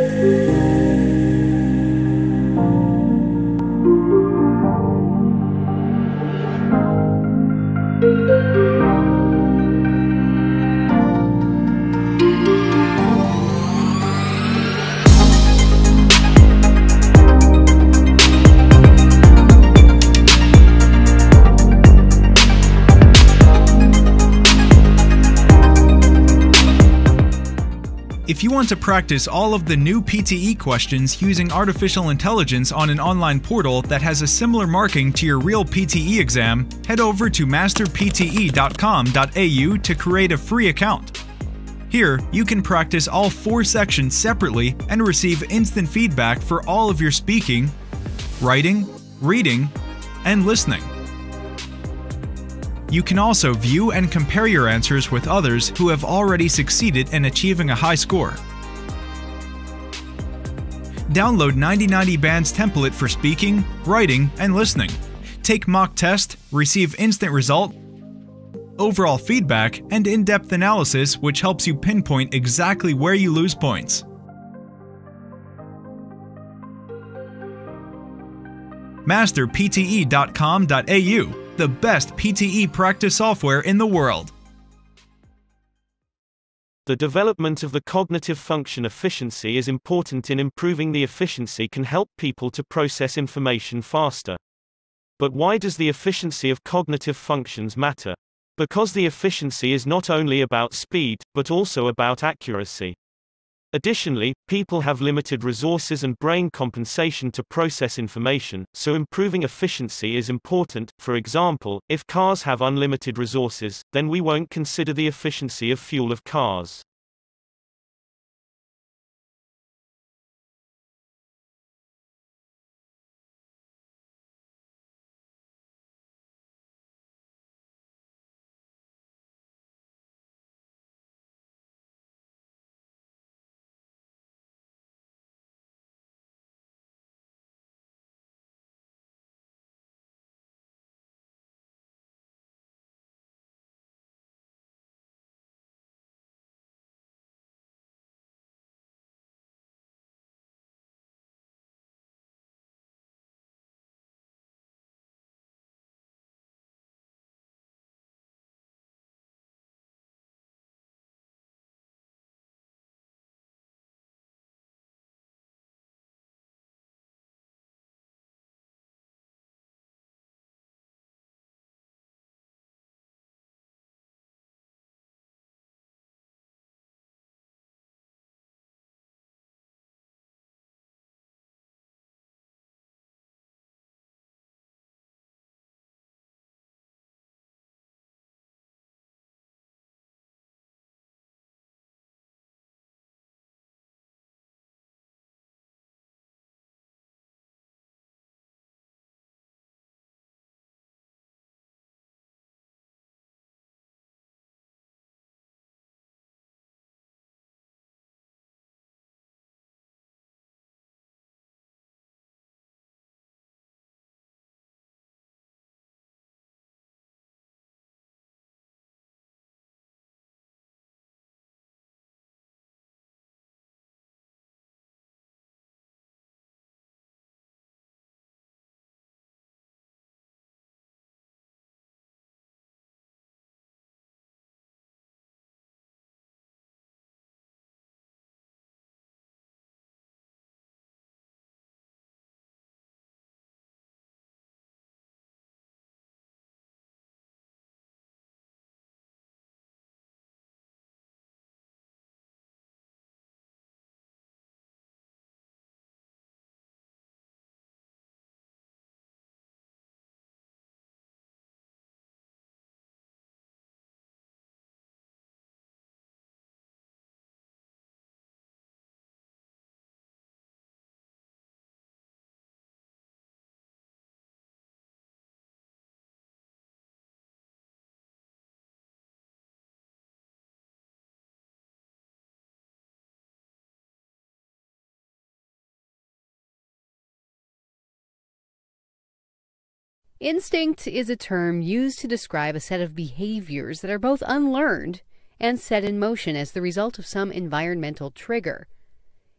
If you want to practice all of the new PTE questions using artificial intelligence on an online portal that has a similar marking to your real PTE exam, head over to masterpte.com.au to create a free account. Here, you can practice all four sections separately and receive instant feedback for all of your speaking, writing, reading, and listening. You can also view and compare your answers with others who have already succeeded in achieving a high score. Download 9090 Band's template for speaking, writing, and listening. Take mock test, receive instant result, overall feedback, and in-depth analysis which helps you pinpoint exactly where you lose points. masterpte.com.au the best PTE practice software in the world. The development of the cognitive function efficiency is important in improving the efficiency can help people to process information faster. But why does the efficiency of cognitive functions matter? Because the efficiency is not only about speed, but also about accuracy. Additionally, people have limited resources and brain compensation to process information, so improving efficiency is important. For example, if cars have unlimited resources, then we won't consider the efficiency of fuel of cars. Instinct is a term used to describe a set of behaviors that are both unlearned and set in motion as the result of some environmental trigger.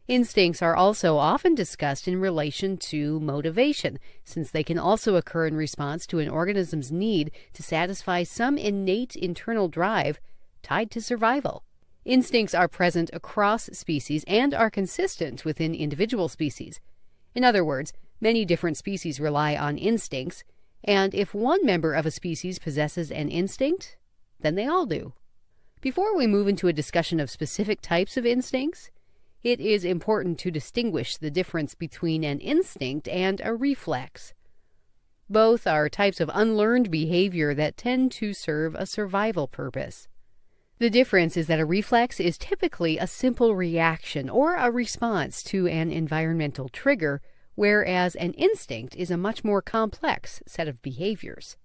Instincts are also often discussed in relation to motivation, since they can also occur in response to an organism's need to satisfy some innate internal drive tied to survival. Instincts are present across species and are consistent within individual species. In other words, many different species rely on instincts, and if one member of a species possesses an instinct, then they all do. Before we move into a discussion of specific types of instincts, it is important to distinguish the difference between an instinct and a reflex. Both are types of unlearned behavior that tend to serve a survival purpose. The difference is that a reflex is typically a simple reaction or a response to an environmental trigger, whereas an instinct is a much more complex set of behaviors.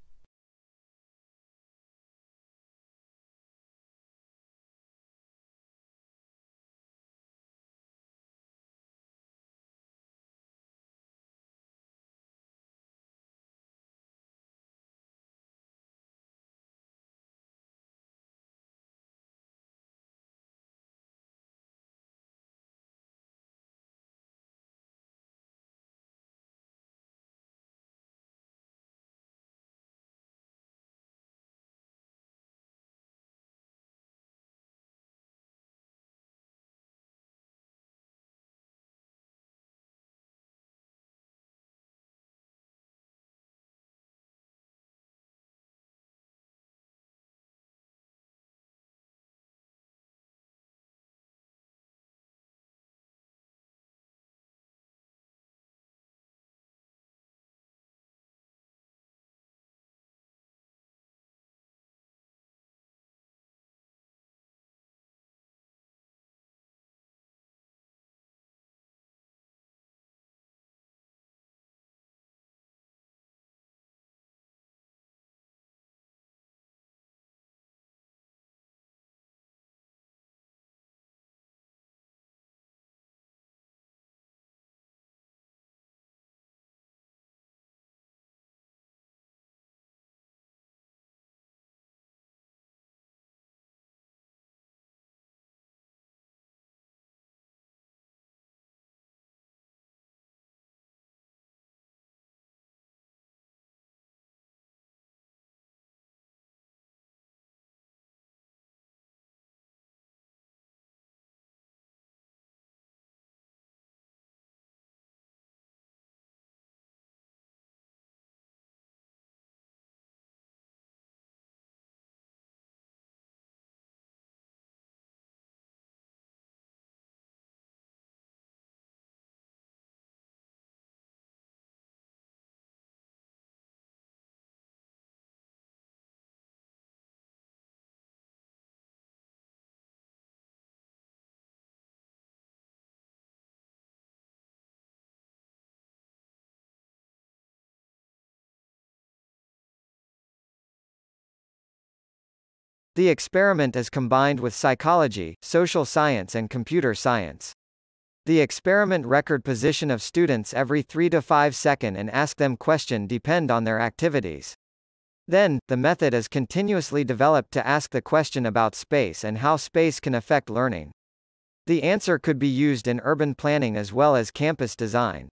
The experiment is combined with psychology, social science and computer science. The experiment record position of students every 3 to 5 second and ask them question depend on their activities. Then, the method is continuously developed to ask the question about space and how space can affect learning. The answer could be used in urban planning as well as campus design.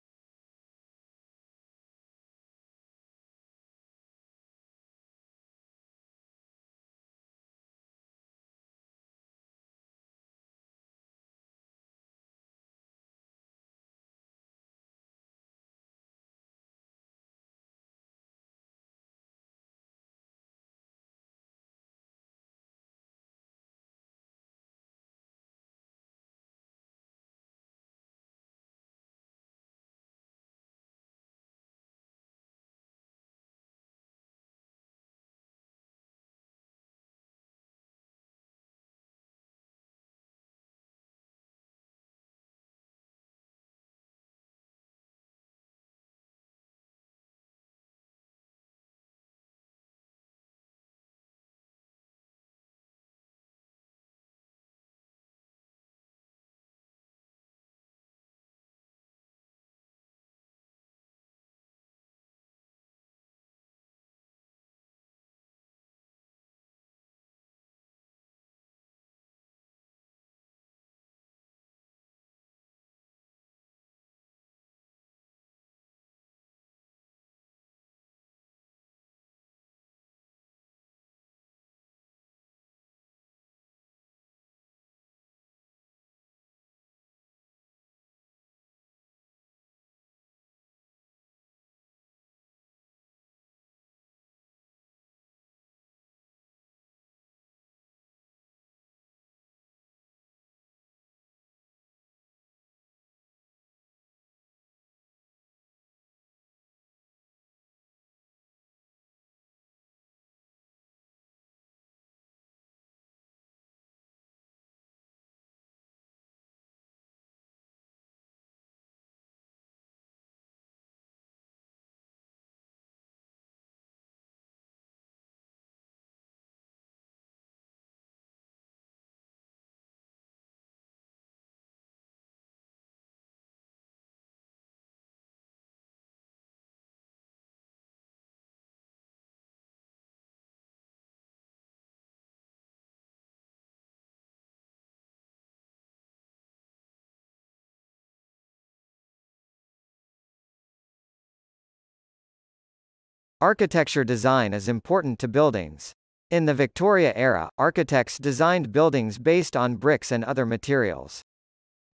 Architecture design is important to buildings. In the Victoria era, architects designed buildings based on bricks and other materials.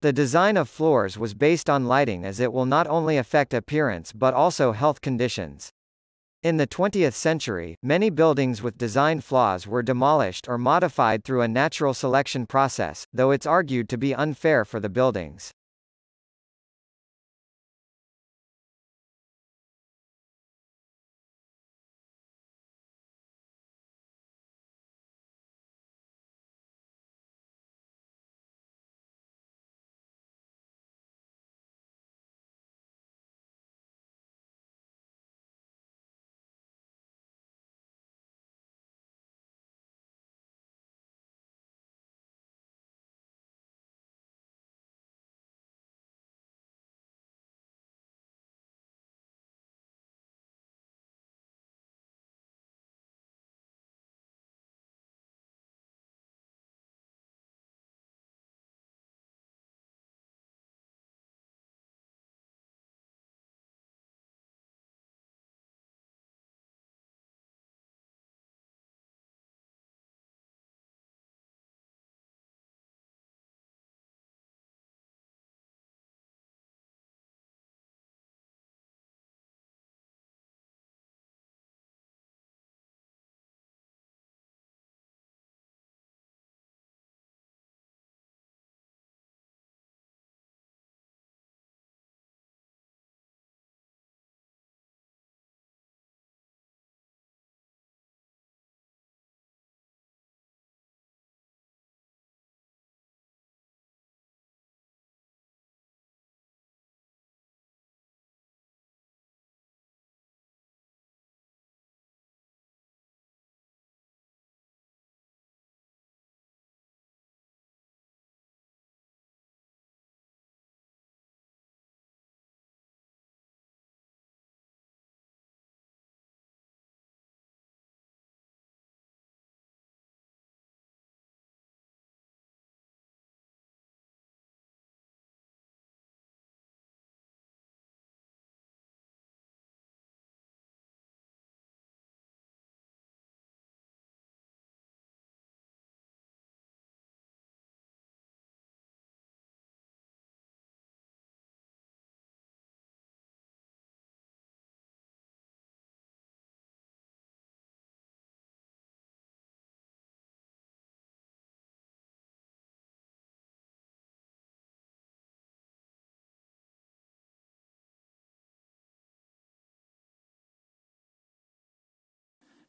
The design of floors was based on lighting as it will not only affect appearance but also health conditions. In the 20th century, many buildings with design flaws were demolished or modified through a natural selection process, though it's argued to be unfair for the buildings.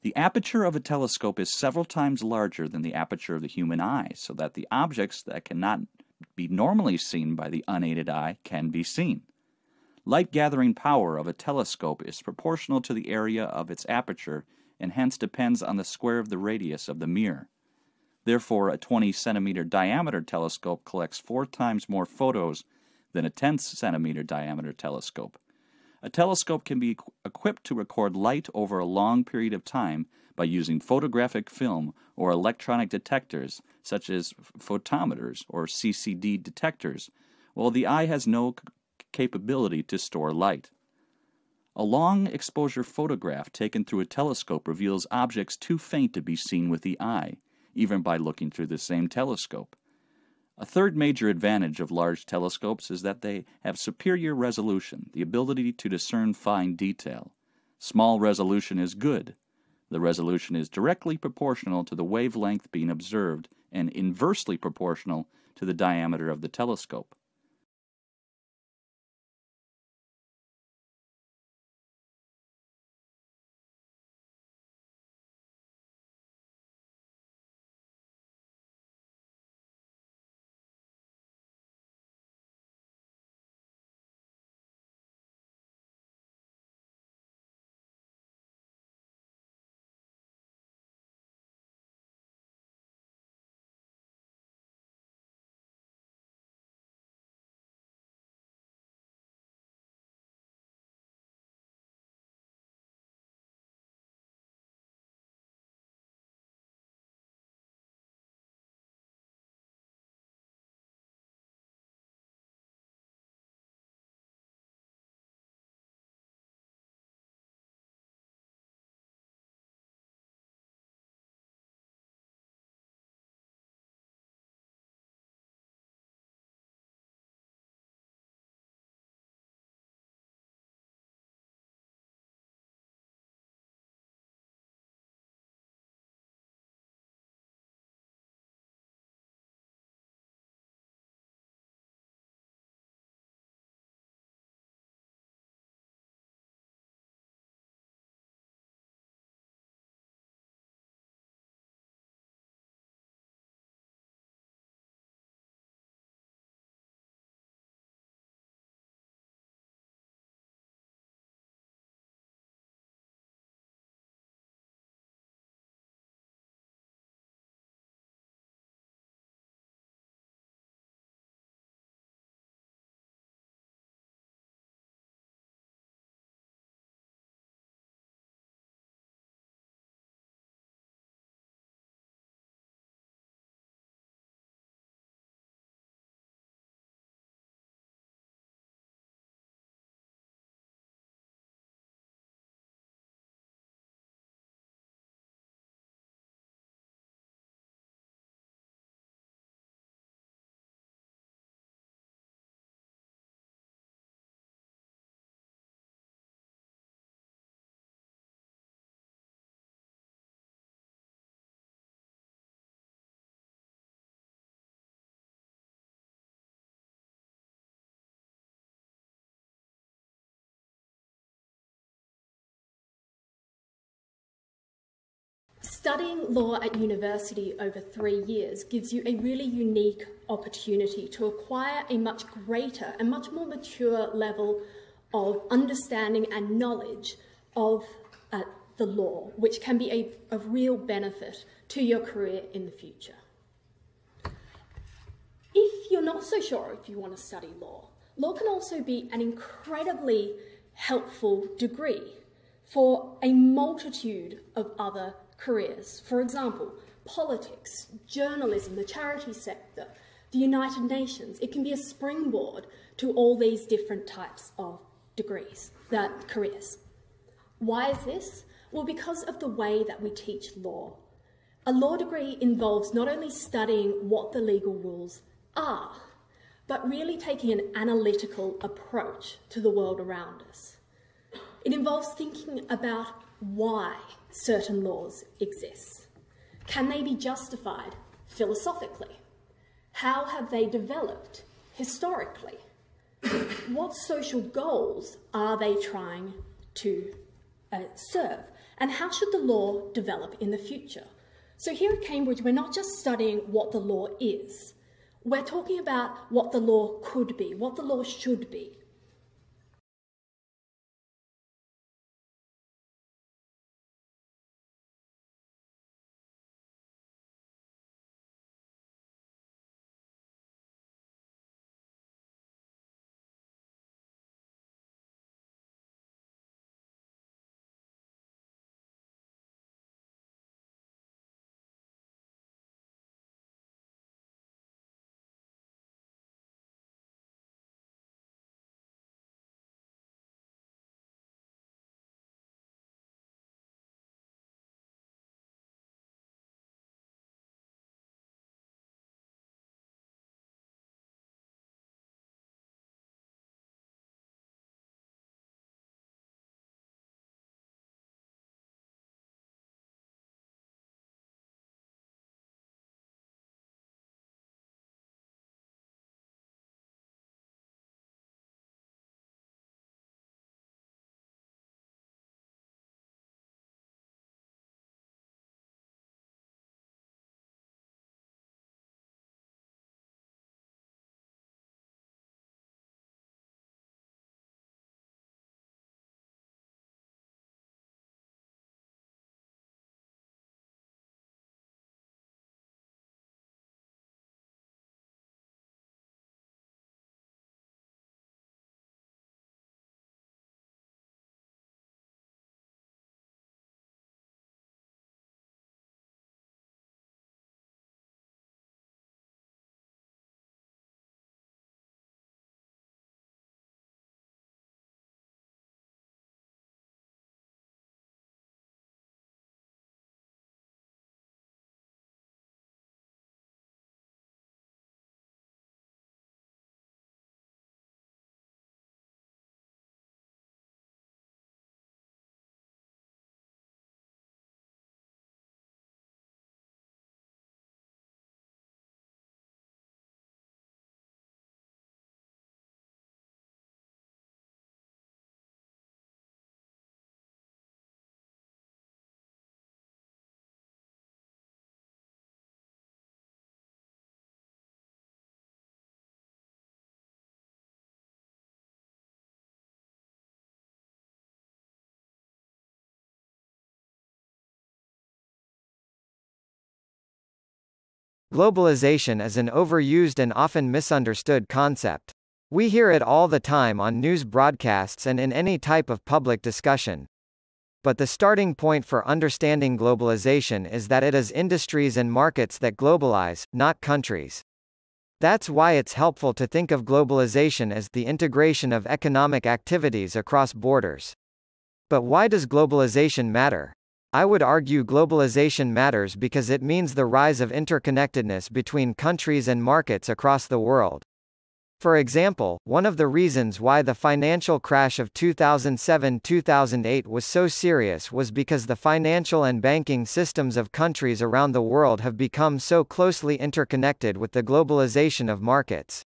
The aperture of a telescope is several times larger than the aperture of the human eye, so that the objects that cannot be normally seen by the unaided eye can be seen. Light gathering power of a telescope is proportional to the area of its aperture and hence depends on the square of the radius of the mirror. Therefore, a 20 centimeter diameter telescope collects four times more photons than a 10 centimeter diameter telescope. A telescope can be equipped to record light over a long period of time by using photographic film or electronic detectors, such as photometers or CCD detectors, while the eye has no capability to store light. A long exposure photograph taken through a telescope reveals objects too faint to be seen with the eye, even by looking through the same telescope. A third major advantage of large telescopes is that they have superior resolution, the ability to discern fine detail. Small resolution is good. The resolution is directly proportional to the wavelength being observed and inversely proportional to the diameter of the telescope. Studying law at university over three years gives you a really unique opportunity to acquire a much greater and much more mature level of understanding and knowledge of uh, the law, which can be a, of real benefit to your career in the future. If you're not so sure if you want to study law, law can also be an incredibly helpful degree for a multitude of other careers. For example, politics, journalism, the charity sector, the United Nations. It can be a springboard to all these different types of degrees, that careers. Why is this? Well, because of the way that we teach law. A law degree involves not only studying what the legal rules are, but really taking an analytical approach to the world around us. It involves thinking about why certain laws exist. Can they be justified philosophically? How have they developed historically? what social goals are they trying to uh, serve? And how should the law develop in the future? So here at Cambridge, we're not just studying what the law is. We're talking about what the law could be, what the law should be. Globalization is an overused and often misunderstood concept. We hear it all the time on news broadcasts and in any type of public discussion. But the starting point for understanding globalization is that it is industries and markets that globalize, not countries. That's why it's helpful to think of globalization as the integration of economic activities across borders. But why does globalization matter? I would argue globalization matters because it means the rise of interconnectedness between countries and markets across the world. For example, one of the reasons why the financial crash of 2007-2008 was so serious was because the financial and banking systems of countries around the world have become so closely interconnected with the globalization of markets.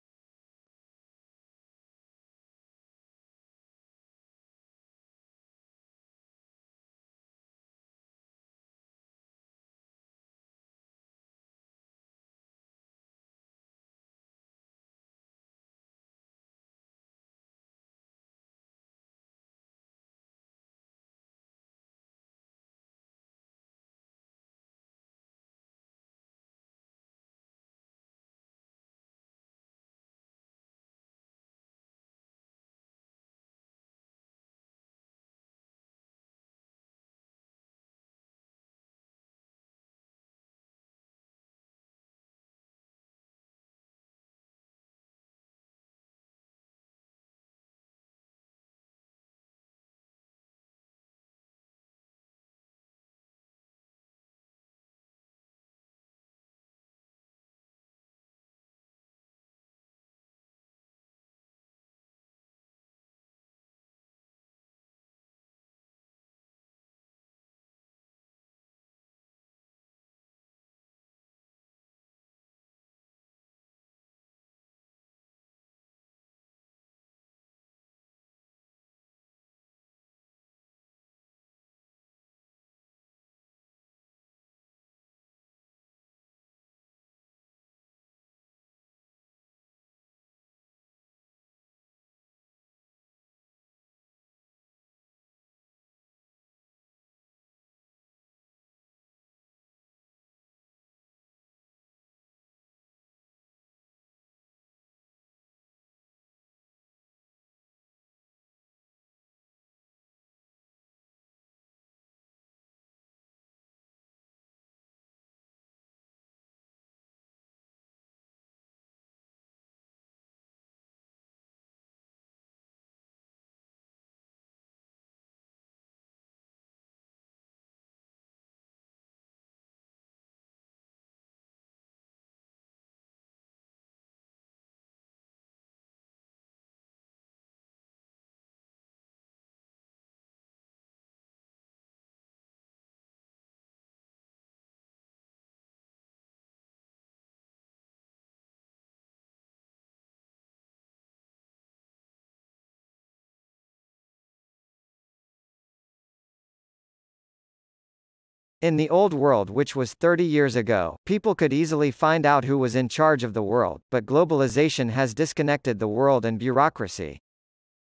In the old world which was 30 years ago, people could easily find out who was in charge of the world, but globalization has disconnected the world and bureaucracy.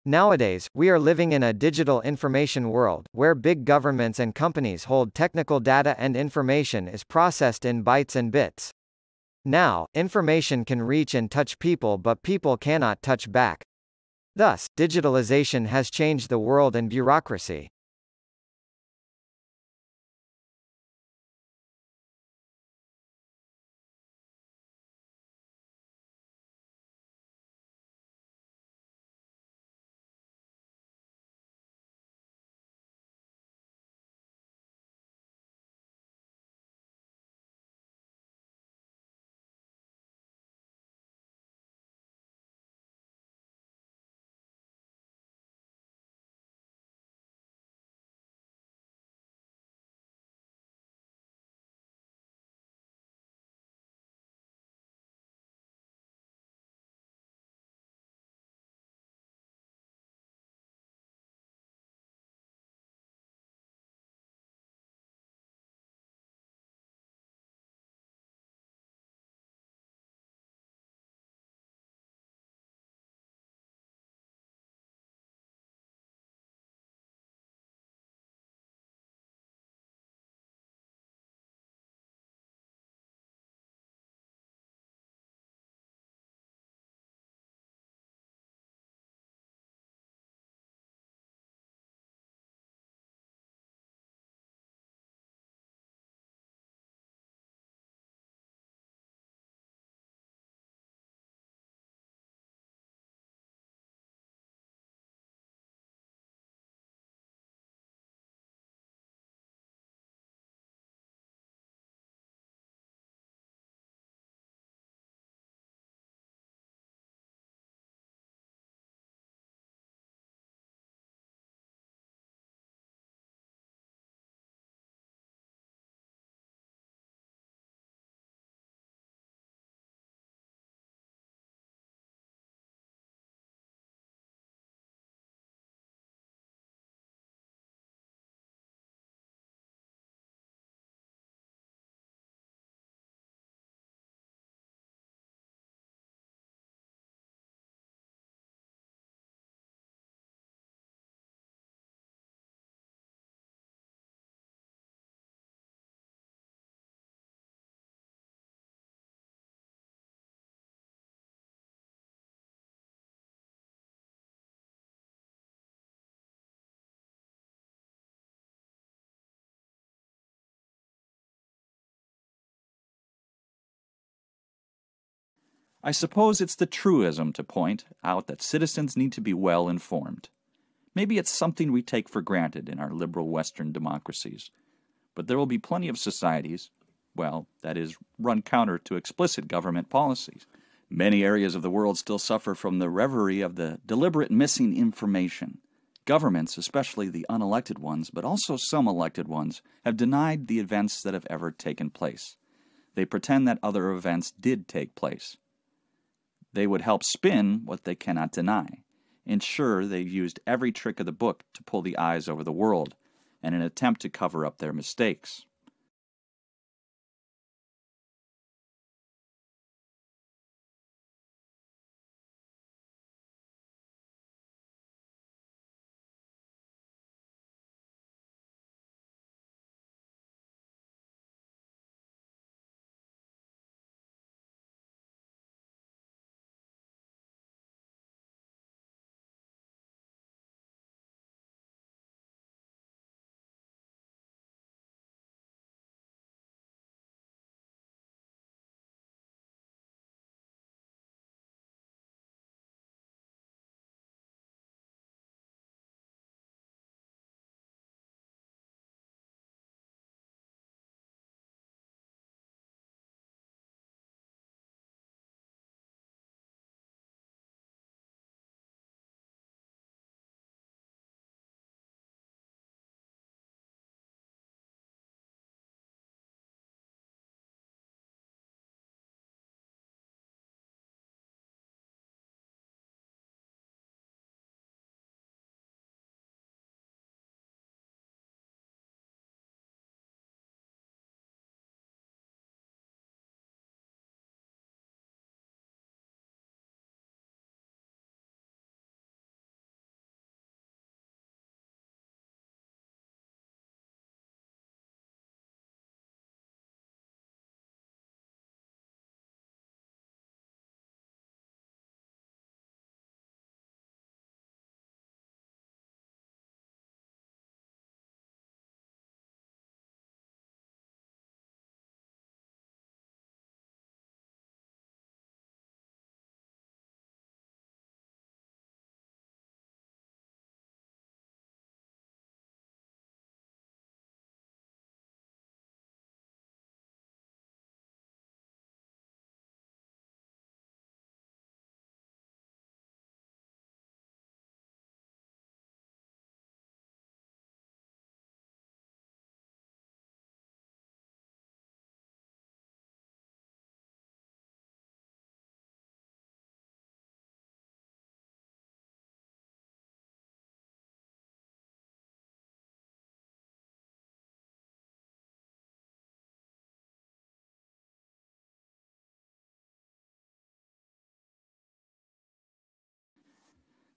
Nowadays, we are living in a digital information world, where big governments and companies hold technical data and information is processed in bytes and bits. Now, information can reach and touch people but people cannot touch back. Thus, digitalization has changed the world and bureaucracy. I suppose it's the truism to point out that citizens need to be well informed. Maybe it's something we take for granted in our liberal Western democracies. But there will be plenty of societies, well, that is, run counter to explicit government policies. Many areas of the world still suffer from the reverie of the deliberate missing information. Governments, especially the unelected ones, but also some elected ones, have denied the events that have ever taken place. They pretend that other events did take place. They would help spin what they cannot deny. Ensure they've used every trick of the book to pull the eyes over the world, in an attempt to cover up their mistakes.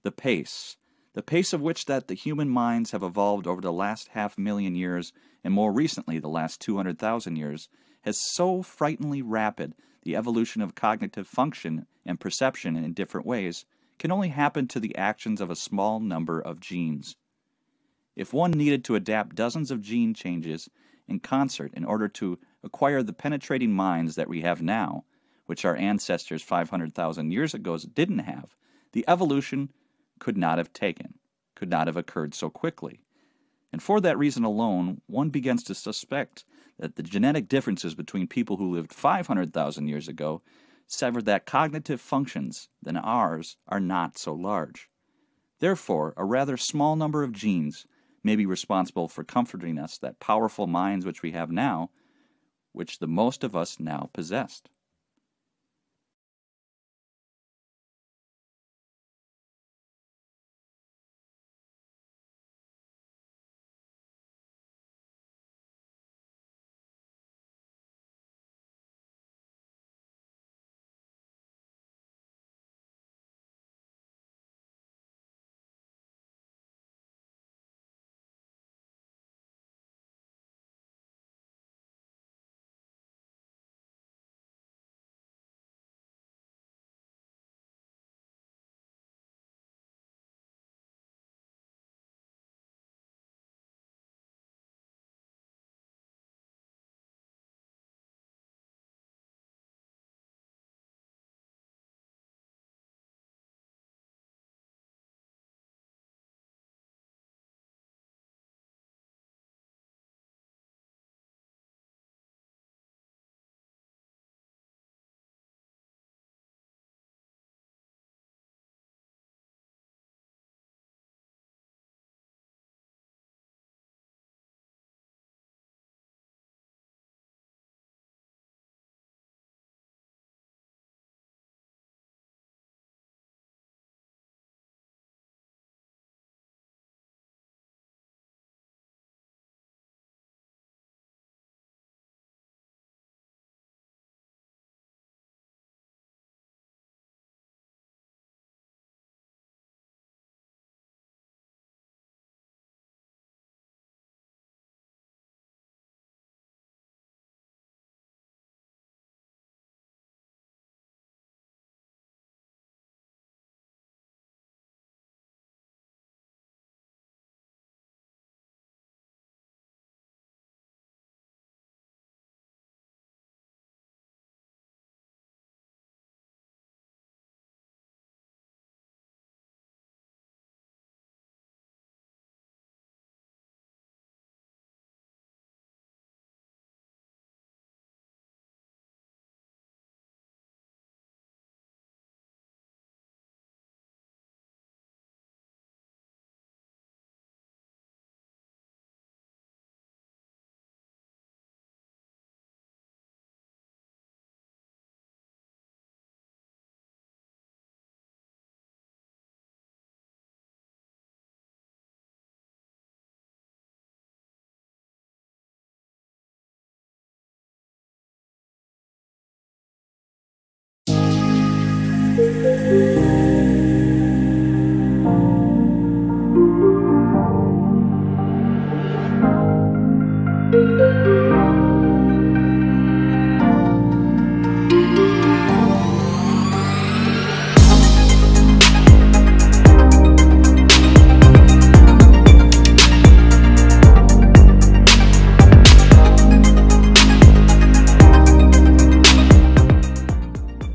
The pace, the pace of which that the human minds have evolved over the last half million years and more recently the last 200,000 years has so frighteningly rapid the evolution of cognitive function and perception in different ways can only happen to the actions of a small number of genes. If one needed to adapt dozens of gene changes in concert in order to acquire the penetrating minds that we have now, which our ancestors 500,000 years ago didn't have, the evolution could not have taken, could not have occurred so quickly. And for that reason alone, one begins to suspect that the genetic differences between people who lived 500,000 years ago severed that cognitive functions than ours are not so large. Therefore, a rather small number of genes may be responsible for comforting us that powerful minds which we have now, which the most of us now possessed.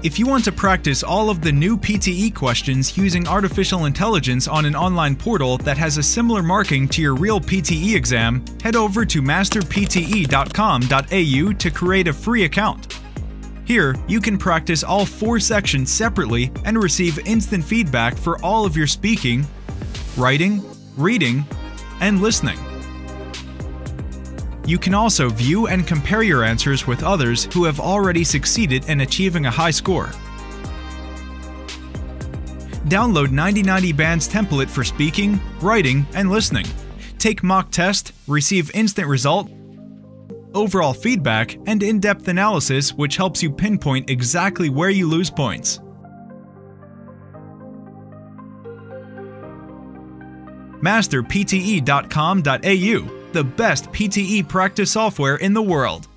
If you want to practice all of the new PTE questions using artificial intelligence on an online portal that has a similar marking to your real PTE exam, head over to masterpte.com.au to create a free account. Here, you can practice all four sections separately and receive instant feedback for all of your speaking, writing, reading, and listening. You can also view and compare your answers with others who have already succeeded in achieving a high score. Download 9090 Band's template for speaking, writing, and listening. Take mock test, receive instant result, overall feedback, and in-depth analysis which helps you pinpoint exactly where you lose points. masterpte.com.au, the best PTE practice software in the world.